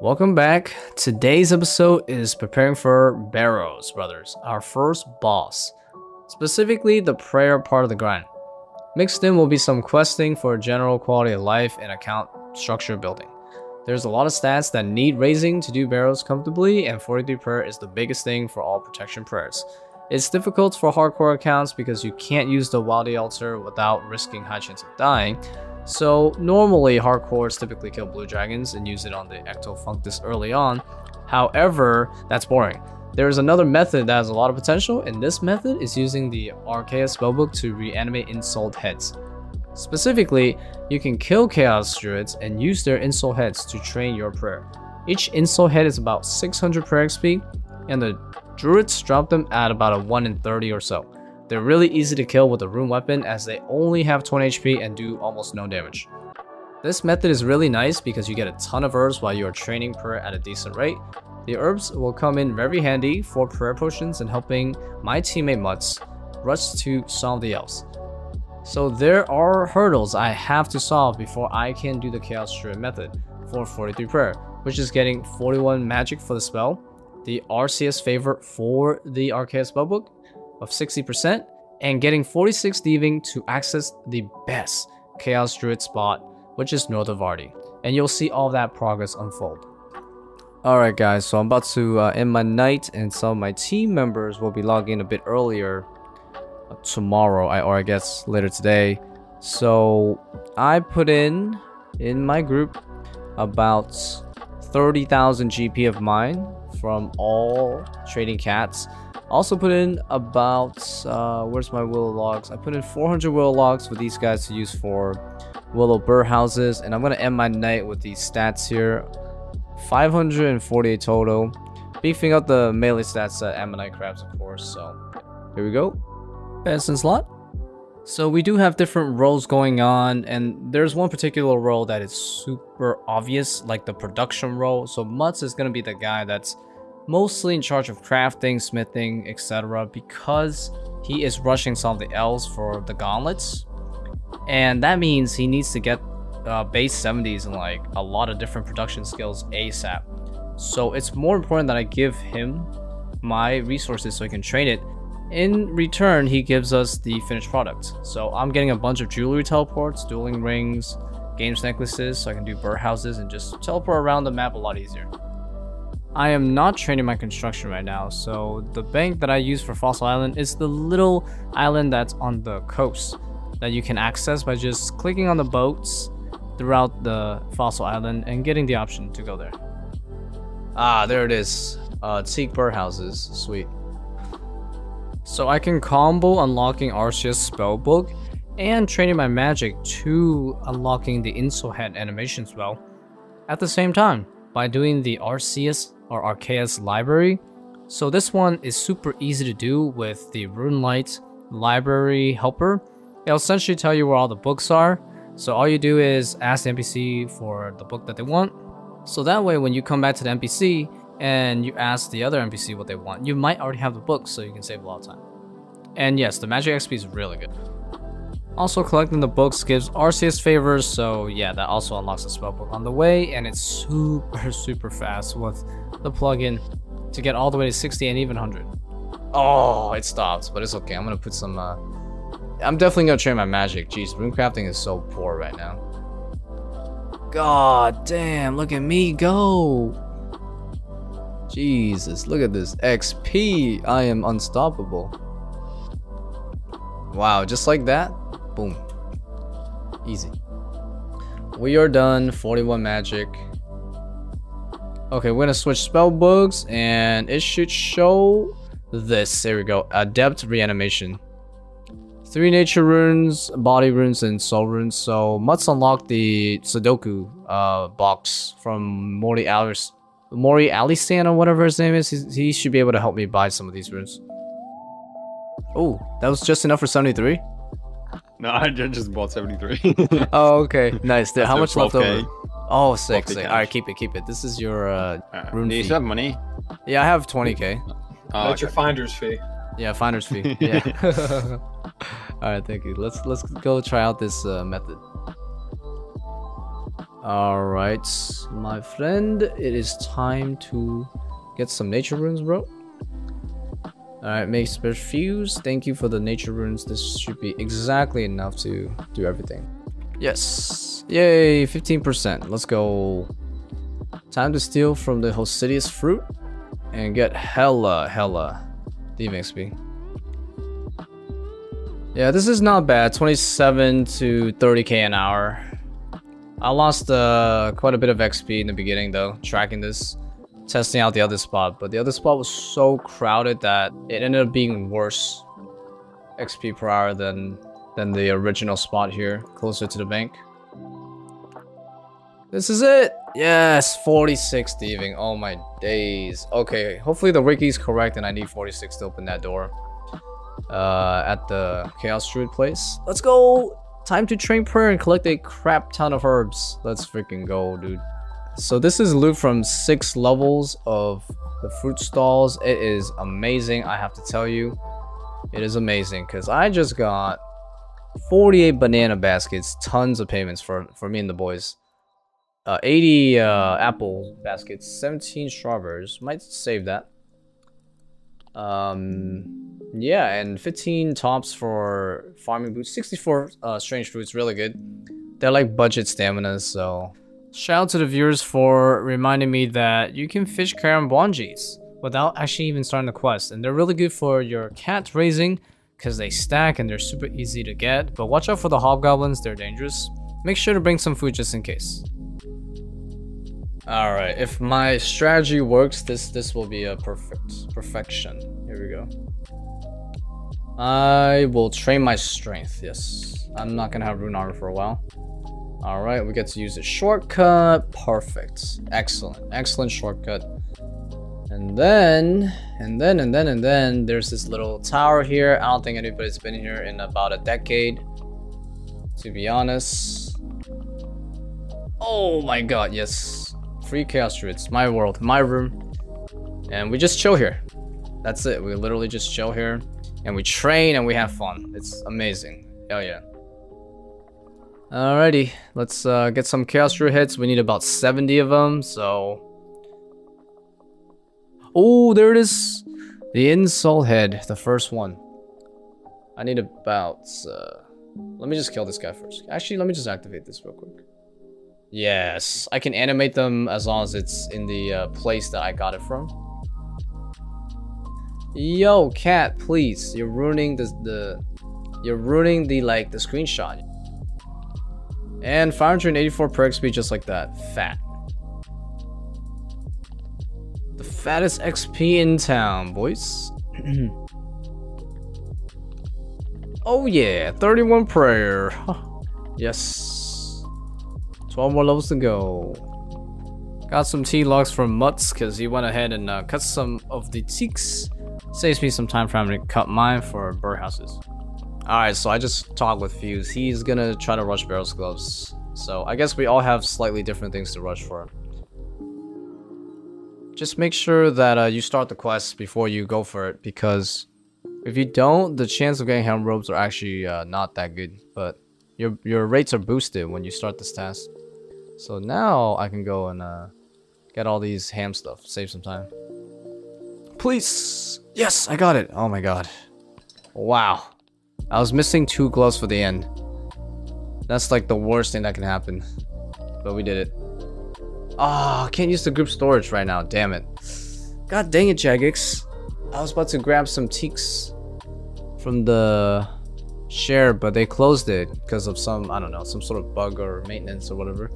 Welcome back. Today's episode is preparing for Barrows Brothers, our first boss. Specifically, the prayer part of the grind. Mixed in will be some questing for general quality of life and account structure building. There's a lot of stats that need raising to do Barrows comfortably, and 43 prayer is the biggest thing for all protection prayers. It's difficult for hardcore accounts because you can't use the Wildy Altar without risking high chance of dying, so normally hardcores typically kill blue dragons and use it on the Ectofuntus early on. However, that's boring. There is another method that has a lot of potential, and this method is using the Arceuus spellbook to reanimate Ensouled Heads. Specifically, you can kill Chaos Druids and use their Ensoul Heads to train your prayer. Each Ensoul Head is about 600 prayer XP, and the Druids drop them at about a 1 in 30 or so. They're really easy to kill with a rune weapon as they only have 20 HP and do almost no damage. This method is really nice because you get a ton of herbs while you are training prayer at a decent rate. The herbs will come in very handy for prayer potions and helping my teammate Muts rush to solve the elves. So there are hurdles I have to solve before I can do the Chaos Druid method for 43 prayer, which is getting 41 magic for the spell, the Arceuus favor for the Arceuus spellbook, of 60% and getting 46 thieving to access the best Chaos Druid spot, which is north of Ardy. And you'll see all that progress unfold. Alright guys, so I'm about to uh, end my night and some of my team members will be logging a bit earlier uh, tomorrow, or I guess later today. So I put in, in my group, about 30,000 GP of mine from all trading cats also put in about, uh, where's my willow logs? I put in 400 willow logs for these guys to use for willow birdhouses. And I'm going to end my night with these stats here. 548 total. Beefing up the melee stats at Ammonite Crabs, of course. So, here we go. Benson slot. So we do have different roles going on, and there's one particular role that is super obvious, like the production role. So Muts is going to be the guy that's mostly in charge of crafting, smithing, etc. because he is rushing some of the elves for the gauntlets. And that means he needs to get uh, base 70s and like a lot of different production skills ASAP. So it's more important that I give him my resources so he can train it. In return, he gives us the finished product. So I'm getting a bunch of jewelry teleports, dueling rings, games necklaces, so I can do birdhouses and just teleport around the map a lot easier. I am not training my construction right now, so the bank that I use for Fossil Island is the little island that's on the coast that you can access by just clicking on the boats throughout the Fossil Island and getting the option to go there. Ah, there it is. Uh, Teak Birdhouses. Sweet. So I can combo unlocking Arceuus Spellbook and training my magic to unlocking the Ensoul Head animation spell at the same time by doing the Arceuus or Arceuus library. So this one is super easy to do with the RuneLite library helper. It'll essentially tell you where all the books are. So all you do is ask the NPC for the book that they want. So that way when you come back to the NPC and you ask the other NPC what they want, you might already have the book so you can save a lot of time. And yes, the magic XP is really good. Also, collecting the books gives Arceuus favors, so yeah, that also unlocks the spellbook on the way, and it's super, super fast with the plugin to get all the way to 60 and even 100. Oh, it stopped, but it's okay. I'm gonna put some, uh... I'm definitely gonna train my magic. Jeez, rune crafting is so poor right now. God damn, look at me go! Jesus, look at this XP. I am unstoppable. Wow, just like that? Boom. Easy. We are done. 41 magic. Okay, we're gonna switch spell books and it should show this. There we go. Adept reanimation. Three nature runes, body runes, and soul runes. So must unlock the Sudoku uh, box from Mori Alice. Mori Alistan or whatever his name is. He should be able to help me buy some of these runes. Oh, that was just enough for 73? No, I just bought 73. oh, okay. Nice. There, how much left over? Oh, sick, sick. All right, keep it, keep it. This is your uh, uh rune Do you fee. have money? Yeah, I have 20k. Oh, That's okay. your finder's fee. Yeah, finder's fee. Yeah. All right, thank you. Let's let's go try out this uh, method. Alright, my friend, it is time to get some nature runes, bro. Alright, make special fuse. Thank you for the nature runes. This should be exactly enough to do everything. Yes. Yay, 15%. Let's go. Time to steal from the Hosidius fruit and get hella, hella Thief XP. Yeah, this is not bad. 27 to 30k an hour. I lost uh, quite a bit of XP in the beginning though, tracking this testing out the other spot, but the other spot was so crowded that it ended up being worse XP per hour than than the original spot here, closer to the bank. This is it! Yes, 46 thieving. Oh my days. Okay, hopefully the wiki is correct and I need 46 to open that door. Uh, at the Chaos Druid place. Let's go! Time to train prayer and collect a crap ton of herbs. Let's freaking go, dude. So this is loot from six levels of the fruit stalls. It is amazing, I have to tell you. It is amazing because I just got 48 banana baskets, tons of payments for, for me and the boys. Uh, 80 uh, apple baskets, 17 strawberries. Might save that. Um, yeah, and 15 tops for farming boots. 64 uh, strange fruits, really good. They're like budget stamina, so Shout out to the viewers for reminding me that you can fish Karambwanjis without actually even starting the quest. And they're really good for your cat raising because they stack and they're super easy to get. But watch out for the hobgoblins, they're dangerous. Make sure to bring some food just in case. Alright, if my strategy works, this this will be a perfect perfection. Here we go. I will train my strength, yes. I'm not gonna have rune armor for a while. All right, we get to use a shortcut. Perfect. Excellent. Excellent shortcut. And then, and then, and then, and then, there's this little tower here. I don't think anybody's been here in about a decade, to be honest. Oh my god, yes. Free Chaos Druids. My world, my room. And we just chill here. That's it. We literally just chill here. And we train and we have fun. It's amazing. Hell yeah. Alrighty, let's uh, get some Chaos Druid hits. We need about 70 of them, so... Oh, there it is! The Ensouled Head, the first one. I need about... Uh... Let me just kill this guy first. Actually, let me just activate this real quick. Yes, I can animate them as long as it's in the uh, place that I got it from. Yo, cat, please. You're ruining the, the... You're ruining the, like, the screenshot. And 584 per XP just like that. Fat. The fattest XP in town, boys. oh yeah, 31 prayer. yes. 12 more levels to go. Got some T-logs from Muts because he went ahead and uh, cut some of the teaks. Saves me some time for having to cut mine for birdhouses. Alright, so I just talked with Fuse. He's gonna try to rush Barrows Gloves. So I guess we all have slightly different things to rush for. Just make sure that uh, you start the quest before you go for it, because if you don't, the chance of getting ham robes are actually uh, not that good. But your your rates are boosted when you start this task. So now I can go and uh, get all these ham stuff, save some time. Please! Yes, I got it! Oh my god. Wow. I was missing two gloves for the end. That's like the worst thing that can happen. But we did it. Oh, can't use the group storage right now. Damn it. God dang it, Jagex. I was about to grab some teaks from the share, but they closed it because of some, I don't know, some sort of bug or maintenance or whatever.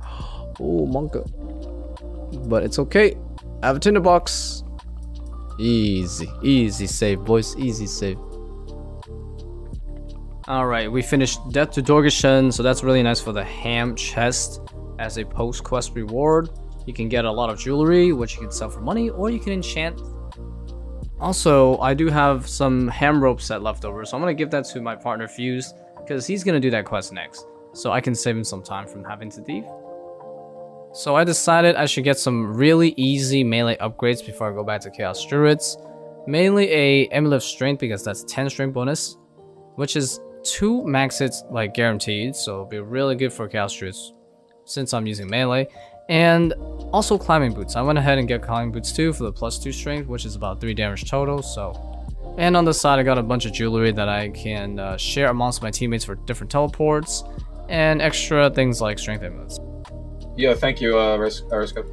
Oh, Monka. But it's okay. I have a tinderbox. Easy. Easy save, boys. Easy save. Alright, we finished Death to Dorgeshuun, so that's really nice for the ham chest as a post-quest reward. You can get a lot of jewelry, which you can sell for money, or you can enchant. Also, I do have some ham rope set left over, so I'm going to give that to my partner Fuse, because he's going to do that quest next, so I can save him some time from having to thief. So I decided I should get some really easy melee upgrades before I go back to Chaos Druids. Mainly a Amulet of Strength because that's 10 strength bonus, which is two max hits like guaranteed, so it'll be really good for Chaos since I'm using melee. And also climbing boots. I went ahead and get climbing boots too for the plus 2 strength, which is about 3 damage total, so... And on the side I got a bunch of jewelry that I can uh, share amongst my teammates for different teleports, and extra things like strength amulets. Yeah, thank you, uh, Ariska.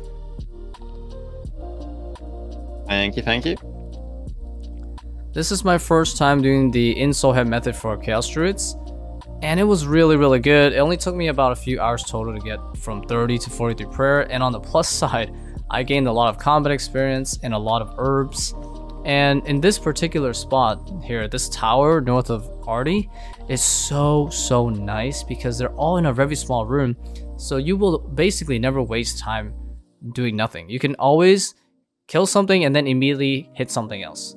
Thank you, thank you. This is my first time doing the in-soul head method for Chaos Druids, and it was really really good. It only took me about a few hours total to get from 30 to 43 prayer, and on the plus side, I gained a lot of combat experience and a lot of herbs. And in this particular spot here, this tower north of Ardy is so, so nice because they're all in a very small room. So you will basically never waste time doing nothing. You can always kill something and then immediately hit something else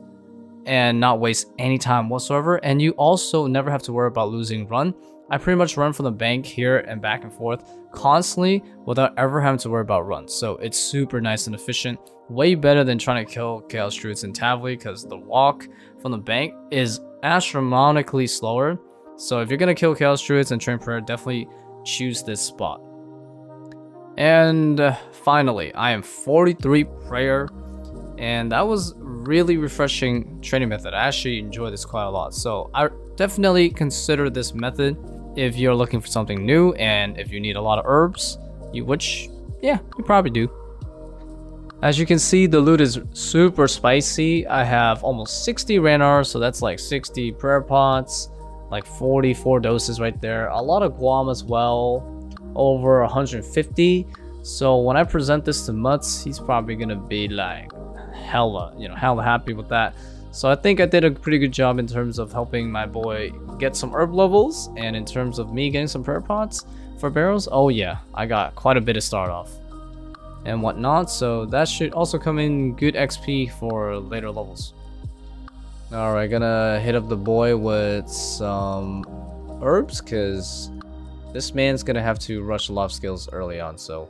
and not waste any time whatsoever. And you also never have to worry about losing run. I pretty much run from the bank here and back and forth constantly without ever having to worry about runs. So it's super nice and efficient. Way better than trying to kill Chaos Druids and Taverley because the walk from the bank is astronomically slower. So if you're going to kill Chaos Druids and train prayer, definitely choose this spot. And uh, finally, I am 43 prayer and that was really refreshing training method. I actually enjoy this quite a lot. So I definitely consider this method if you're looking for something new and if you need a lot of herbs, you which yeah, you probably do. As you can see, the loot is super spicy. I have almost 60 Ranarr, so that's like 60 prayer pots, like 44 doses right there. A lot of Guam as well, over 150. So when I present this to Muts, he's probably gonna be like, hella, you know, hella happy with that. So I think I did a pretty good job in terms of helping my boy get some herb levels, and in terms of me getting some prayer pots for Barrows, oh yeah, I got quite a bit of start off and whatnot, so that should also come in good XP for later levels. Alright, gonna hit up the boy with some herbs, because this man's gonna have to rush a lot of skills early on, so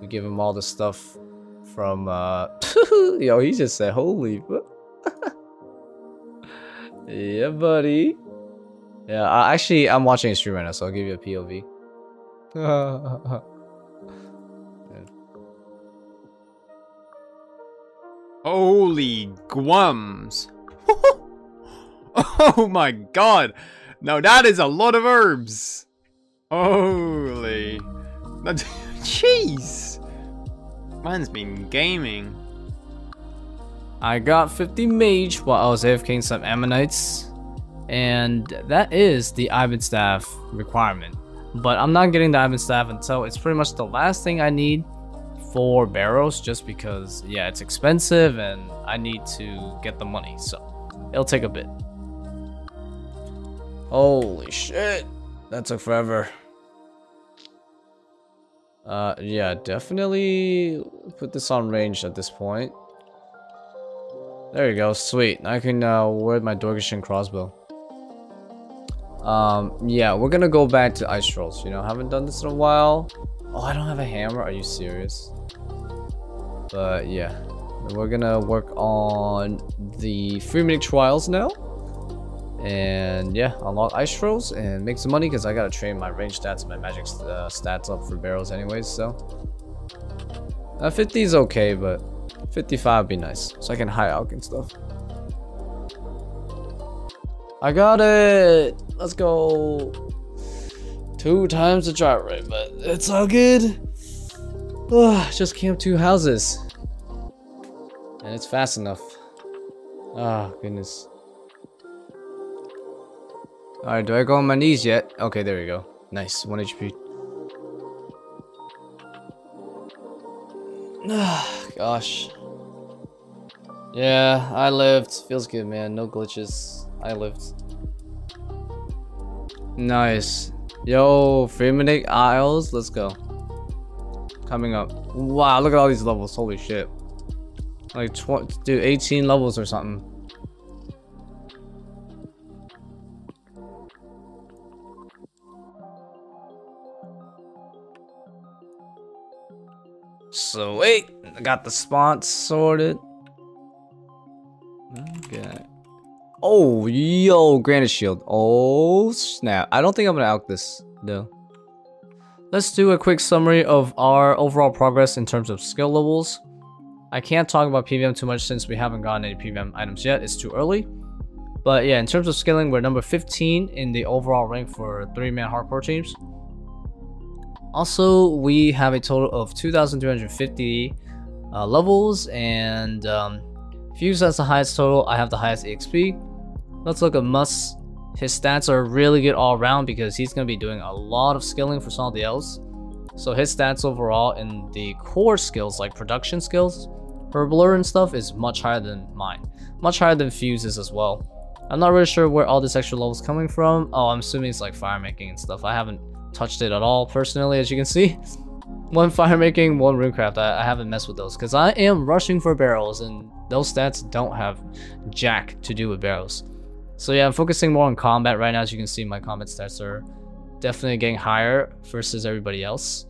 we give him all the stuff from uh yo he just said holy yeah buddy. Yeah uh, actually i'm watching a stream right now so i'll give you a pov holy guams oh my god. Now that is a lot of herbs. Holy. Jeez Man's been gaming. I got 50 mage while I was AFKing some ammonites. And that is the Iban staff requirement. But I'm not getting the Iban staff until it's pretty much the last thing I need for Barrows just because yeah it's expensive and I need to get the money so it'll take a bit. Holy shit that took forever. Uh, yeah, definitely put this on range at this point. There you go, sweet. I can uh, wear my Dorgeshuun crossbow. Um, yeah, we're gonna go back to ice trolls. You know, haven't done this in a while. Oh, I don't have a hammer. Are you serious? But yeah, we're gonna work on the Fremennik trials now. And yeah, unlock ice trolls and make some money because I gotta train my range stats and my magic uh, stats up for Barrows anyways, so. Uh, 50 is okay, but 55 would be nice. So I can high alch and stuff. I got it! Let's go! Two times the drive rate, but it's all good. Ugh, just camp two houses. And it's fast enough. Ah, oh, goodness. Alright, do I go on my knees yet? Okay, there we go. Nice, 1 HP. Gosh. Yeah, I lived. Feels good, man. No glitches. I lived. Nice. Yo, Fremennik Isles. Let's go. Coming up. Wow, look at all these levels. Holy shit. Like, dude, 18 levels or something. So wait, I got the spots sorted. Okay. Oh, yo, Granite Shield. Oh, snap. I don't think I'm gonna out this, though. Let's do a quick summary of our overall progress in terms of skill levels. I can't talk about PVM too much since we haven't gotten any PVM items yet, it's too early. But yeah, in terms of scaling, we're number 15 in the overall rank for 3-man hardcore teams. Also, we have a total of 2,350 uh, levels, and um, Fuse has the highest total, I have the highest EXP. Let's look at Muts his stats are really good all around because he's going to be doing a lot of skilling for some else. So his stats overall in the core skills like production skills, Herblore and stuff is much higher than mine. Much higher than Fuse's as well. I'm not really sure where all this extra level is coming from. Oh, I'm assuming it's like fire making and stuff. I haven't touched it at all personally as you can see. one fire making, one runecraft. I, I haven't messed with those because I am rushing for Barrows and those stats don't have jack to do with Barrows. So yeah, I'm focusing more on combat right now. As you can see, my combat stats are definitely getting higher versus everybody else.